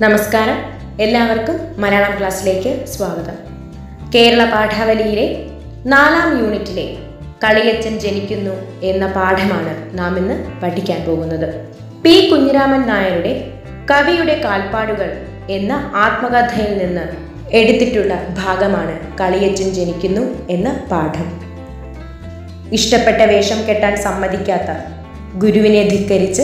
നമസ്കാരം. എല്ലാവർക്കും മലയാളം ക്ലാസ്സിലേക്ക് സ്വാഗതം. കേരള പാഠാവലിയിലെ നാലാം യൂണിറ്റിലെ കളിയച്ചൻ ജനിക്കുന്നു എന്ന പാഠമാണ് നാം ഇന്ന് പഠിക്കാൻ പോകുന്നത്. പി കുഞ്ഞിരാമൻ നായരുടെ കവിയുടെ കാൽപ്പാടുകൾ എന്ന ആത്മകഥയിൽ നിന്ന് എടുത്തിട്ടുള്ള ഭാഗമാണ് കളിയച്ചൻ ജനിക്കുന്നു എന്ന പാഠം. ഇഷ്ടപ്പെട്ട വേഷം കെട്ടാൻ സമ്മതിക്കാത്ത ഗുരുവിനെ ധിക്കരിച്ച്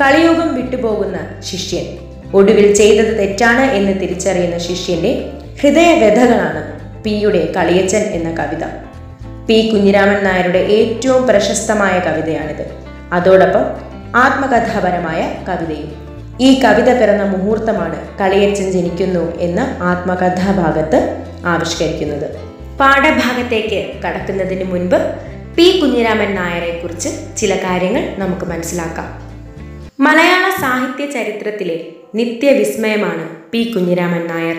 കളിയോഗം വിട്ടുപോകുന്ന ശിഷ്യൻ ഒടുവിൽ ചെയ്തത് തെറ്റാണ് എന്ന് തിരിച്ചറിയുന്ന ശിഷ്യന്റെ ഹൃദയവ്യഥകളാണ് പിയുടെ കളിയച്ചൻ എന്ന കവിത. പി കുഞ്ഞിരാമൻ നായരുടെ ഏറ്റവും പ്രശസ്തമായ കവിതയാണിത്. അതോടൊപ്പം ആത്മകഥാപരമായ കവിതയും. ഈ കവിത പിറന്ന മുഹൂർത്തമാണ് കളിയച്ചൻ ജനിക്കുന്നു എന്ന ആത്മകഥാഭാഗത്ത് ആവിഷ്കരിക്കുന്നത്. പാഠഭാഗത്തേക്ക് കടക്കുന്നതിന് മുൻപ് പി കുഞ്ഞിരാമൻ നായരെ കുറിച്ച് ചില കാര്യങ്ങൾ നമുക്ക് മനസ്സിലാക്കാം. മലയാള സാഹിത്യ ചരിത്രത്തിലെ നിത്യവിസ്മയമാണ് പി കുഞ്ഞിരാമൻ നായർ.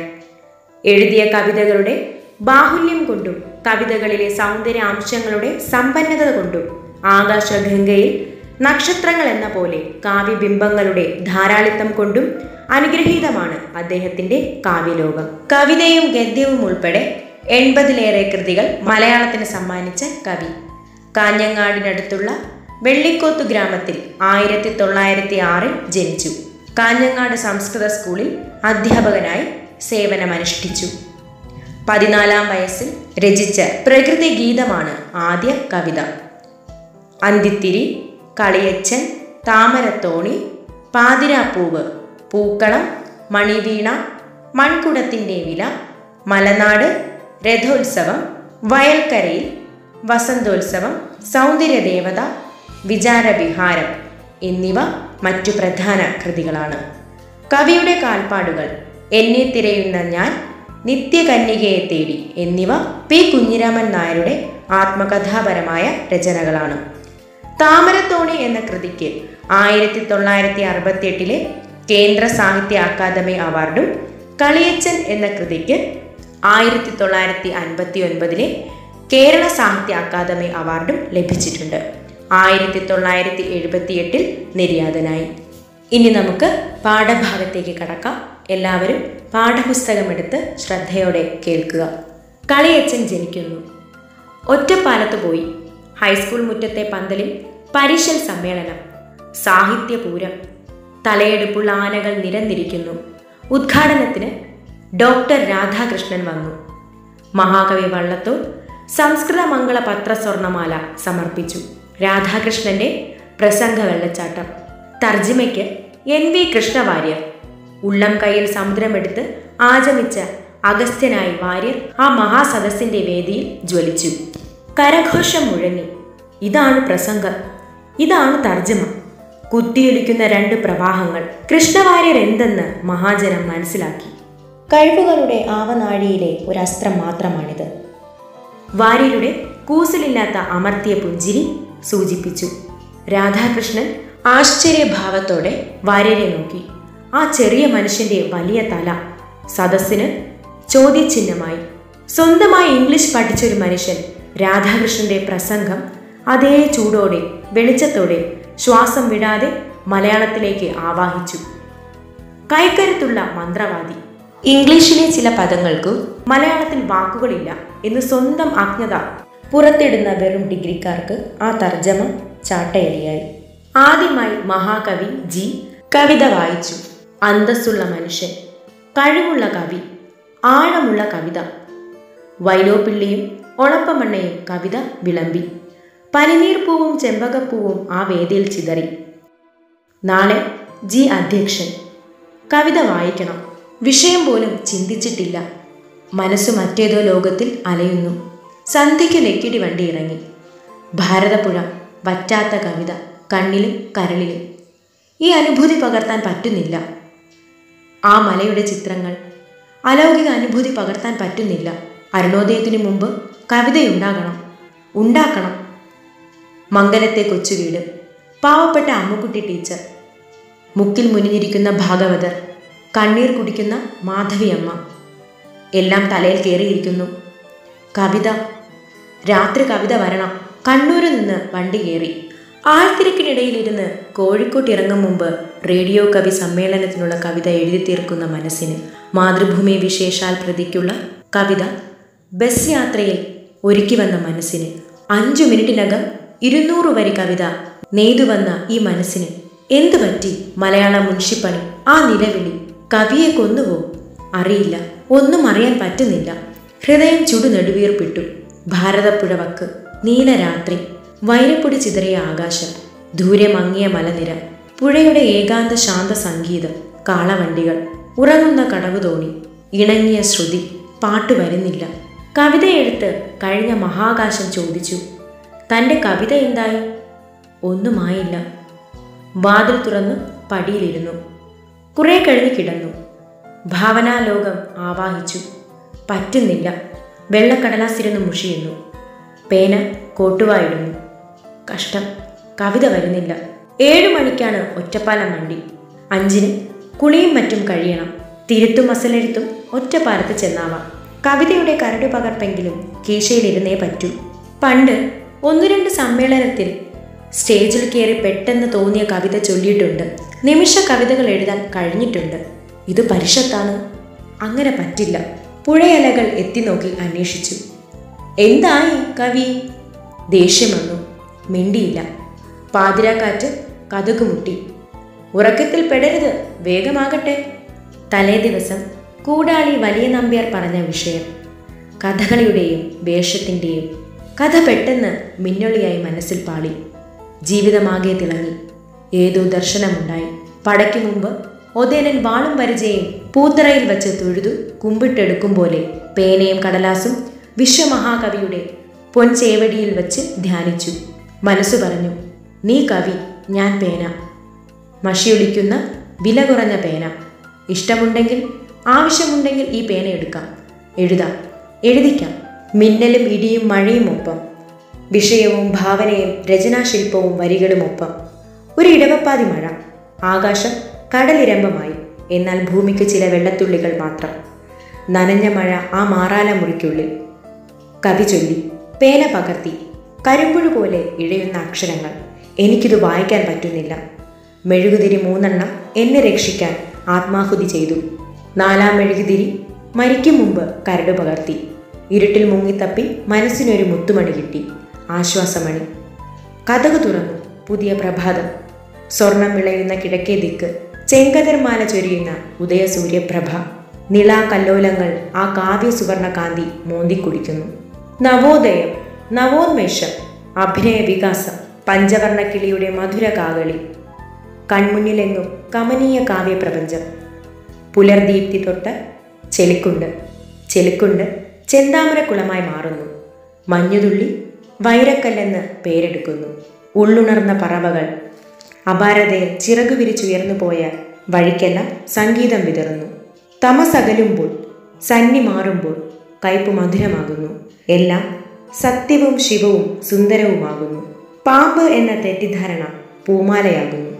എഴുതിയ കവിതകളുടെ ബാഹുല്യം കൊണ്ടും കവിതകളിലെ സൗന്ദര്യാംശങ്ങളുടെ സമ്പന്നത കൊണ്ടും ആകാശഗംഗയിൽ നക്ഷത്രങ്ങൾ എന്ന പോലെ കാവ്യബിംബങ്ങളുടെ ധാരാളിത്തം കൊണ്ടും അനുഗ്രഹീതമാണ് അദ്ദേഹത്തിന്റെ കാവ്യലോകം. കവിതയും ഗദ്യവും ഉൾപ്പെടെ എൺപതിലേറെ കൃതികൾ മലയാളത്തിന് സമ്മാനിച്ച കവി. കാഞ്ഞങ്ങാടിനടുത്തുള്ള വെള്ളിക്കോത്ത് ഗ്രാമത്തിൽ ആയിരത്തി തൊള്ളായിരത്തി ആറിൽ ജനിച്ചു. കാഞ്ഞങ്ങാട് സംസ്കൃത സ്കൂളിൽ അധ്യാപകനായി സേവനമനുഷ്ഠിച്ചു. പതിനാലാം വയസ്സിൽ രചിച്ച പ്രകൃതി ഗീതമാണ് ആദ്യ കവിത. അന്തിത്തിരി കളിയച്ചൻ താമരത്തോണി പാതിരാപ്പൂവ് പൂക്കളം മണിവീണ മൺകുടത്തിന്റെ വില മലനാട് രഥോത്സവം വയൽക്കരയിൽ വസന്തോത്സവം സൗന്ദര്യദേവത വിചാരവിഹാരം എന്നിവ മറ്റു പ്രധാന കൃതികളാണ്. കവിയുടെ കാൽപ്പാടുകൾ എന്നെ തിരയുന്ന ഞാൻ നിത്യകന്യകയെ തേടി എന്നിവ പി. കുഞ്ഞിരാമൻ നായരുടെ ആത്മകഥാപരമായ രചനകളാണ്. താമരത്തോണി എന്ന കൃതിക്ക് ആയിരത്തി തൊള്ളായിരത്തി അറുപത്തി എട്ടിലെ കേന്ദ്ര സാഹിത്യ അക്കാദമി അവാർഡും കളിയച്ചൻ എന്ന കൃതിക്ക് ആയിരത്തി തൊള്ളായിരത്തി അൻപത്തി ഒൻപതിലെ കേരള സാഹിത്യ അക്കാദമി അവാർഡും ലഭിച്ചിട്ടുണ്ട്. ആയിരത്തി തൊള്ളായിരത്തി എഴുപത്തി എട്ടിൽ നിര്യാതനായി. ഇനി നമുക്ക് പാഠഭാഗത്തേക്ക് കടക്കാം. എല്ലാവരും പാഠപുസ്തകമെടുത്ത് ശ്രദ്ധയോടെ കേൾക്കുക. കളിയച്ചൻ ജനിക്കുന്നു. ഒറ്റപ്പാലത്ത് പോയി. ഹൈസ്കൂൾ മുറ്റത്തെ പന്തലിൽ പരിശൽ സമ്മേളനം സാഹിത്യപൂരം തലയെടുപ്പുള്ള ആനകൾ നിരന്നിരിക്കുന്നു. ഉദ്ഘാടനത്തിന് ഡോക്ടർ രാധാകൃഷ്ണൻ വന്നു. മഹാകവി വള്ളത്തോൾ സംസ്കൃത മംഗള പത്രസ്വർണമാല സമർപ്പിച്ചു. രാധാകൃഷ്ണന്റെ പ്രസംഗ വെള്ളച്ചാട്ടം തർജിമയ്ക്ക് എൻ വി കൃഷ്ണ വാര്യർ ഉള്ളം കയ്യിൽ സമുദ്രമെടുത്ത് ആചമിച്ച അഗസ്ത്യനായി വാര്യർ ആ മഹാസദസ്സിന്റെ വേദിയിൽ ജ്വലിച്ചു. കരഘോഷം മുഴങ്ങി. ഇതാണ് പ്രസംഗം. ഇതാണ് തർജമ. കുത്തിയൊലിക്കുന്ന രണ്ട് പ്രവാഹങ്ങൾ. കൃഷ്ണവാര്യർ എന്തെന്ന് മഹാജനം മനസ്സിലാക്കി. കഴിവുകളുടെ ആവനാഴിയിലെ ഒരു അസ്ത്രം മാത്രമാണിത്. വാര്യരുടെ കൂസലില്ലാത്ത അമർത്തിയ പുഞ്ചിരി സൂചിപ്പിച്ചു. രാധാകൃഷ്ണൻ ആശ്ചര്യഭാവത്തോടെ വാര്യരെ നോക്കി. ആ ചെറിയ മനുഷ്യന്റെ വലിയ തല സദസ്സിന് ചോദ്യചിഹ്നമായി. സ്വന്തമായി ഇംഗ്ലീഷ് പഠിച്ചൊരു മനുഷ്യൻ രാധാകൃഷ്ണന്റെ പ്രസംഗം അതേ ചൂടോടെ വെളിച്ചത്തോടെ ശ്വാസം വിടാതെ മലയാളത്തിലേക്ക് ആവാഹിച്ചു. കൈക്കരുത്തുള്ള മന്ത്രവാദി. ഇംഗ്ലീഷിലെ ചില പദങ്ങൾക്കും മലയാളത്തിൽ വാക്കുകളില്ല എന്ന് സ്വന്തം അജ്ഞത പുറത്തിടുന്ന വെറും ഡിഗ്രിക്കാർക്ക് ആ തർജമ ചാട്ടയടിയായി ആദ്യമായി മഹാകവി ജി. കവിത വായിച്ചു. അന്തസ്സുള്ള മനുഷ്യൻ. കഴിവുള്ള കവി. ആഴമുള്ള കവിത. വൈലോപ്പിള്ളിയും ഒളപ്പമണ്ണയും കവിത വിളമ്പി. പനിനീർപ്പൂവും ചെമ്പകപ്പൂവും ആ വേദിയിൽ ചിതറി. നാളെ ജി അധ്യക്ഷൻ. കവിത വായിക്കണം. വിഷയം പോലും ചിന്തിച്ചിട്ടില്ല. മനസ്സു മറ്റേതോ ലോകത്തിൽ അലയുന്നു. സന്ധ്യയ്ക്ക് നെക്കിടി വണ്ടി ഇറങ്ങി. ഭാരതപ്പുഴ വറ്റാത്ത കവിത കണ്ണിലും കരളിലും. ഈ അനുഭൂതി പകർത്താൻ പറ്റുന്നില്ല. ആ മലയുടെ ചിത്രങ്ങൾ അലൗകിക അനുഭൂതി പകർത്താൻ പറ്റുന്നില്ല. അരുണോദയത്തിനു മുമ്പ് കവിതയുണ്ടാകണം ഉണ്ടാക്കണം. മംഗലത്തെ കൊച്ചുവീട് പാവപ്പെട്ട അമ്മുക്കുട്ടി ടീച്ചർ. മുക്കിൽ മുനിഞ്ഞിരിക്കുന്ന ഭാഗവതർ കണ്ണീർ കുടിക്കുന്ന മാധവിയമ്മ. എല്ലാം തലയിൽ കയറിയിരിക്കുന്നു. കവിത രാത്രി കവിത വരണം. കണ്ണൂരിൽ നിന്ന് വണ്ടി കയറി. ആൾത്തിരക്കിനിടയിലിരുന്ന് കോഴിക്കോട്ട് ഇറങ്ങും മുമ്പ് റേഡിയോ കവി സമ്മേളനത്തിനുള്ള കവിത എഴുതി തീർക്കുന്ന മനസ്സിന് മാതൃഭൂമി വിശേഷാൽ പ്രതിക്കുള്ള കവിത ബസ് യാത്രയിൽ ഒരുക്കി വന്ന മനസ്സിന് അഞ്ചു മിനിറ്റിനകം ഇരുന്നൂറ് വരി കവിത നെയ്തു വന്ന ഈ മനസ്സിന് എന്തു പറ്റി മലയാള മുൻഷിപ്പണി? ആ നിലവിളി കവിയെ കൊന്നുപോകും അറിയില്ല. ഒന്നും അറിയാൻ പറ്റുന്നില്ല. ഹൃദയം ചുടു നെടുവീർപ്പിട്ടു ഭാരതപ്പുഴ വക്ക് നീലരാത്രി വൈരപ്പൊടി ചിതറിയ ആകാശം ദൂരെ മങ്ങിയ മലനിര പുഴയുടെ ഏകാന്ത ശാന്ത സംഗീതം കാളവണ്ടികൾ ഉറങ്ങുന്ന കടവുതോണി ഇണങ്ങിയ ശ്രുതി പാട്ട് വരുന്നില്ല. കവിതയെടുത്ത് കഴിഞ്ഞ മഹാകാശം ചോദിച്ചു തന്റെ കവിത എന്തായി? ഒന്നുമായില്ല. വാതിൽ തുറന്ന് പടിയിലിരുന്നു. കുറെ കഴിഞ്ഞ് കിടന്നു. ഭാവനാലോകം ആവാഹിച്ചു. പറ്റുന്നില്ല. വെള്ളക്കടലാസിരുന്ന് മുഷിയുന്നു. പേന കോട്ടുവായിടുന്നു. കഷ്ടം. കവിത വരുന്നില്ല. ഏഴു മണിക്കാണ് ഒറ്റപ്പാലം വണ്ടി. അഞ്ചിന് കുളിയും മറ്റും കഴിയണം. തിരുത്തും മസലെഴുത്തും ഒറ്റപ്പാലത്ത് ചെന്നാവാം. കവിതയുടെ കരട് പകർപ്പെങ്കിലും കീശയിലിരുന്നേ പറ്റൂ. പണ്ട് ഒന്നു രണ്ട് സമ്മേളനത്തിൽ സ്റ്റേജിൽ കയറി പെട്ടെന്ന് തോന്നിയ കവിത ചൊല്ലിയിട്ടുണ്ട്. നിമിഷ കവിതകൾ എഴുതാൻ കഴിഞ്ഞിട്ടുണ്ട്. ഇത് പരിഷത്താണ്. അങ്ങനെ പറ്റില്ല. പുഴയലകൾ എത്തിനോക്കി അന്വേഷിച്ചു. എന്തായി കവി? ദേഷ്യം വന്നു. മിണ്ടിയില്ല. പാതിരാക്കാറ്റ് കതുക് മുട്ടി ഉറക്കത്തിൽ പെടരുത്. വേഗമാകട്ടെ. തലേ ദിവസം കൂടാളി വലിയ നമ്പ്യാർ പറഞ്ഞ വിഷയം. കഥകളിയുടെയും വേഷത്തിന്റെയും കഥ പെട്ടെന്ന് മിന്നൊളിയായി മനസ്സിൽ പാളി. ജീവിതമാകെ തിളങ്ങി. ഏതോ ദർശനമുണ്ടായി. പടയ്ക്കു മുമ്പ് ഒതേനൻ വാളും പരിചയം പൂത്തറയിൽ വച്ച് തൊഴുതു കുമ്പിട്ടെടുക്കും പോലെ പേനയും കടലാസും വിശ്വമഹാകവിയുടെ പൊൻചേവടിയിൽ വച്ച് ധ്യാനിച്ചു. മനസ്സു പറഞ്ഞു നീ കവി ഞാൻ പേന. മഷിയൊളിക്കുന്ന വില കുറഞ്ഞ പേന. ഇഷ്ടമുണ്ടെങ്കിൽ ആവശ്യമുണ്ടെങ്കിൽ ഈ പേന എടുക്കാം. എഴുതാം. എഴുതിക്കാം. മിന്നലും ഇടിയും മഴയും ഒപ്പം. വിഷയവും ഭാവനയും രചനാശില്പവും വരികളുമൊപ്പം. ഒരു ഇടവപ്പാതി മഴ. ആകാശം കടലിരമ്പമായി. എന്നാൽ ഭൂമിക്ക് ചില വെള്ളത്തുള്ളികൾ മാത്രം. നനഞ്ഞ മഴ ആ മാറാല മുറിക്കുള്ളിൽ. കവി ചൊല്ലി പേന പകർത്തി കരുമ്പുഴ പോലെ ഇഴയുന്ന അക്ഷരങ്ങൾ. എനിക്കിത് വായിക്കാൻ പറ്റുന്നില്ല. മെഴുകുതിരി മൂന്നെണ്ണം എന്നെ രക്ഷിക്കാൻ ആത്മാഹുതി ചെയ്തു. നാലാം മെഴുകുതിരി മരിക്കും മുമ്പ് കരട് പകർത്തി. ഇരുട്ടിൽ മുങ്ങിത്തപ്പി മനസ്സിനൊരു മുത്തുമണി കിട്ടി. ആശ്വാസമണി. കഥകു തുറന്നു പുതിയ പ്രഭാതം. സ്വർണം വിളയുന്ന കിഴക്കേ ദിക്ക്. ചെങ്കതിർമാല ചൊരിയുന്ന ഉദയസൂര്യപ്രഭ. നിളാകല്ലോലങ്ങൾ ആ കാവ്യ സുവർണകാന്തി മോന്തിക്കുടിക്കുന്നു. നവോദയം നവോന്മേഷം അഭിനയ വികാസം പഞ്ചവർണക്കിളിയുടെ മധുര കാകളി. കൺമുന്നിലെങ്ങും കമനീയ കാവ്യപ്രപഞ്ചം. പുലർദീപ്തി തൊട്ട് ചെലിക്കുണ്ട് ചെലിക്കുണ്ട് ചെന്താമരക്കുളമായി മാറുന്നു. മഞ്ഞുതുള്ളി വൈരക്കല്ലെന്ന് പേരെടുക്കുന്നു. ഉള്ളുണർന്ന പറവകൾ അപാരതയിൽ ചിറകു വിരിച്ചുയർന്നു പോയ വഴിക്കെല്ലാം സംഗീതം വിതറുന്നു. തമസകലുമ്പോൾ സന്നി മാറുമ്പോൾ കയ്പ് മധുരമാകുന്നു. എല്ലാം സത്യവും ശിവവും സുന്ദരവുമാകുന്നു. പാമ്പ് എന്ന തെറ്റിദ്ധാരണ പൂമാലയാകുന്നു.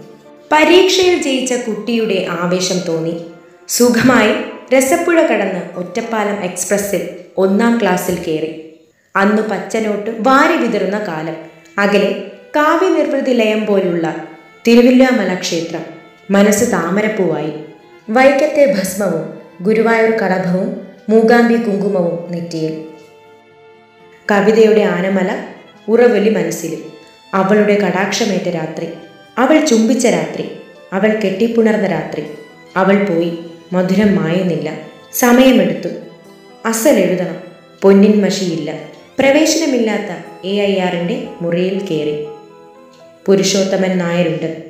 പരീക്ഷയിൽ ജയിച്ച കുട്ടിയുടെ ആവേശം തോന്നി. സുഖമായി രസപ്പുഴ കടന്ന് ഒറ്റപ്പാലം എക്സ്പ്രസ്സിൽ ഒന്നാം ക്ലാസ്സിൽ കയറി. അന്നു പച്ചനോട്ട് വാരി വിതറുന്ന കാലം. അകലെ കാവ്യനിർവൃതി ലയം പോലുള്ള തിരുവില്ലാമല ക്ഷേത്രം മനസ്സ് താമരപ്പൂവായി. വൈക്കത്തെ ഭസ്മവും ഗുരുവായൂർ കളഭവും മൂകാംബി കുങ്കുമവും നെറ്റിയിൽ. കവിതയുടെ ആനമല ഉറവലി മനസ്സിൽ അവളുടെ കടാക്ഷമേറ്റ രാത്രി. അവൾ ചുംബിച്ച രാത്രി. അവൾ കെട്ടിപ്പുണർന്ന രാത്രി. അവൾ പോയി മധുരം മായുന്നില്ല. സമയമെടുത്തു. എഴുതണം. പൊന്നിൻ മഷിയില്ല പ്രവേശനമില്ലാത്ത എ ഐ ആറിന്റെ മുറിയിൽ കയറി പുരുഷോത്തമൻ നായരുണ്ട്.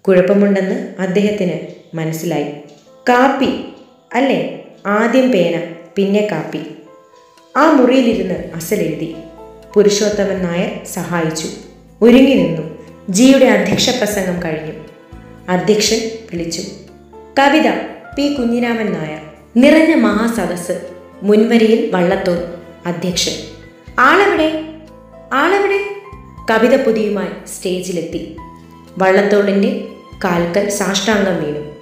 കുഴപ്പമുണ്ടെന്ന് അദ്ദേഹത്തിന് മനസ്സിലായി. കാപ്പി അല്ലേ? ആദ്യം പേന പിന്നെ കാപ്പി. ആ മുറിയിലിരുന്ന് അസലെഴുതി. പുരുഷോത്തമൻ നായർ സഹായിച്ചു. ഒരുങ്ങി നിന്നു. ജിയുടെ അധ്യക്ഷ പ്രസംഗം കഴിഞ്ഞു. അധ്യക്ഷൻ വിളിച്ചു. കവിത പി. കുഞ്ഞിരാമൻ നായർ. നിറഞ്ഞ മഹാസദസ് മുൻവരിയിൽ വള്ളത്തോൾ. അധ്യക്ഷൻ. ആളെവിടെ? ആളെവിടെ? കവിത പൊതിയുമായി സ്റ്റേജിലെത്തി. വള്ളത്തോളിന്റെ കാൽക്കൽ സാഷ്ടാംഗം വീണു.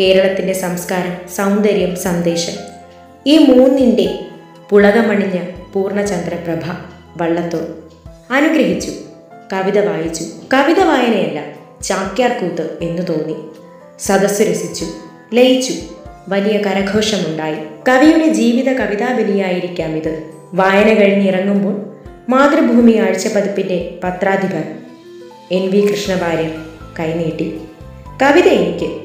കേരളത്തിന്റെ സംസ്കാരം സൗന്ദര്യം സന്ദേശം. ഈ മൂന്നിന്റെ പുളകമണിഞ്ഞ പൂർണചന്ദ്രപ്രഭ വള്ളത്തോൾ. അനുഗ്രഹിച്ചു. കവിത വായിച്ചു. കവിത വായനയല്ല ചാക്യാർ കൂത്ത് എന്ന് തോന്നി. സദസ്സ് രസിച്ചു. ലയിച്ചു. വലിയ കരഘോഷമുണ്ടായി. കവിയുടെ ജീവിത കവിതാബലിയായിരിക്കാം ഇത്. വായന കഴിഞ്ഞിറങ്ങുമ്പോൾ മാതൃഭൂമി ആഴ്ച പതിപ്പിന്റെ പത്രാധിപർ എൻ വി കൃഷ്ണവാര്യർ കൈനീട്ടി. കവിത എനിക്ക്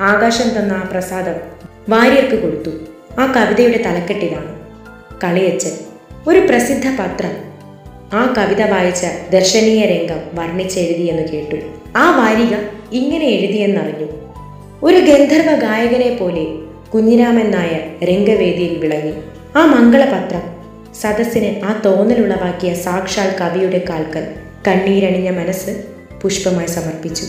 ആകാശം തന്ന ആ പ്രസാദം വാര്യർക്ക് കൊടുത്തു. ആ കവിതയുടെ തലക്കെട്ടിലാണ്. കളിയച്ചൻ ഒരു പ്രസിദ്ധ പത്രം. ആ കവിത വായിച്ച ദർശനീയ രംഗം വർണിച്ചെഴുതിയെന്ന് കേട്ടു. ആ വാരിക ഇങ്ങനെ എഴുതിയെന്നറിഞ്ഞു. ഒരു ഗന്ധർവ ഗായകനെ പോലെ കുഞ്ഞിരാമൻ നായർ രംഗവേദിയിൽ വിളങ്ങി. ആ മംഗളപത്രം സദസ്സിന് ആ തോന്നലുളവാക്കിയ സാക്ഷാൽ കവിയുടെ കാൽക്കൽ കണ്ണീരണിഞ്ഞ മനസ്സ് പുഷ്പമായി സമർപ്പിച്ചു.